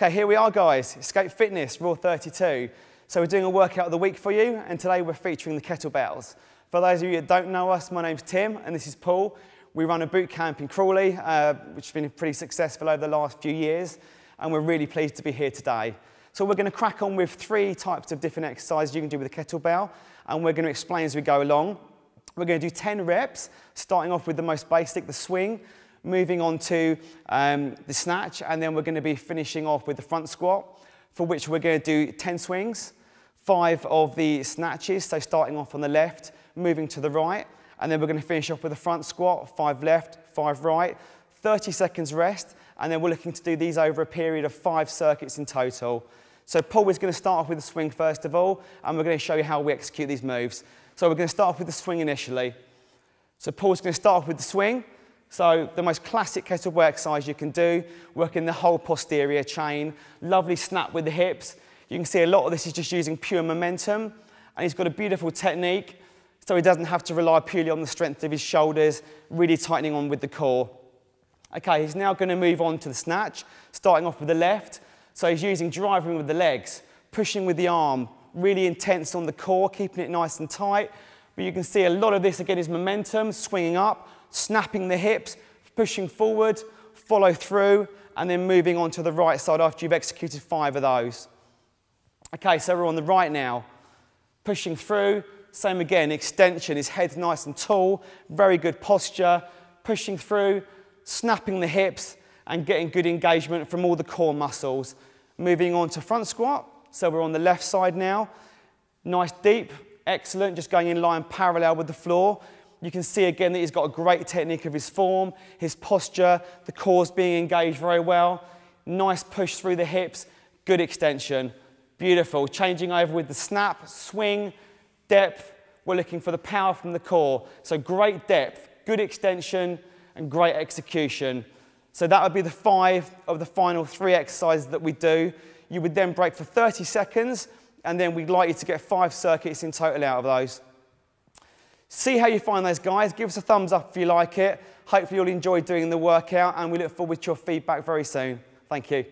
Okay, here we are guys, Escape Fitness, Raw 32. So we're doing a workout of the week for you, and today we're featuring the kettlebells. For those of you that don't know us, my name's Tim, and this is Paul. We run a boot camp in Crawley, uh, which has been pretty successful over the last few years, and we're really pleased to be here today. So we're going to crack on with three types of different exercises you can do with a kettlebell, and we're going to explain as we go along. We're going to do 10 reps, starting off with the most basic, the swing, moving on to um, the snatch, and then we're going to be finishing off with the front squat, for which we're going to do 10 swings, five of the snatches, so starting off on the left, moving to the right, and then we're going to finish off with a front squat, five left, five right, 30 seconds rest, and then we're looking to do these over a period of five circuits in total. So Paul is going to start off with the swing first of all, and we're going to show you how we execute these moves. So we're going to start off with the swing initially. So Paul's going to start off with the swing, so the most classic kettlebell exercise you can do, working the whole posterior chain, lovely snap with the hips. You can see a lot of this is just using pure momentum, and he's got a beautiful technique, so he doesn't have to rely purely on the strength of his shoulders, really tightening on with the core. Okay, he's now going to move on to the snatch, starting off with the left. So he's using driving with the legs, pushing with the arm, really intense on the core, keeping it nice and tight. But you can see a lot of this again is momentum, swinging up, snapping the hips, pushing forward, follow through, and then moving on to the right side after you've executed five of those. Okay, so we're on the right now. Pushing through, same again, extension, his head's nice and tall, very good posture, pushing through, snapping the hips, and getting good engagement from all the core muscles. Moving on to front squat, so we're on the left side now. Nice deep, excellent, just going in line parallel with the floor. You can see again that he's got a great technique of his form, his posture, the core's being engaged very well. Nice push through the hips, good extension. Beautiful. Changing over with the snap, swing, depth. We're looking for the power from the core. So great depth, good extension, and great execution. So that would be the five of the final three exercises that we do. You would then break for 30 seconds, and then we'd like you to get five circuits in total out of those. See how you find those guys. Give us a thumbs up if you like it. Hopefully you'll enjoy doing the workout and we look forward to your feedback very soon. Thank you.